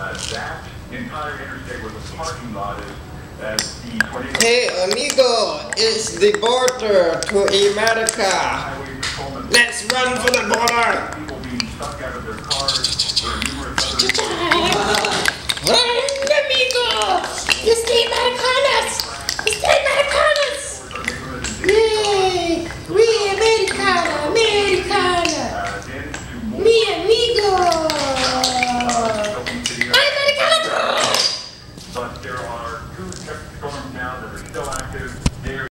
Uh, that entire interstate was a parking lot as, the tornado. Hey amigo, it's the border to America. Let's run for the border. People being stuck out of their cars. but there are two storms now that are still active. They're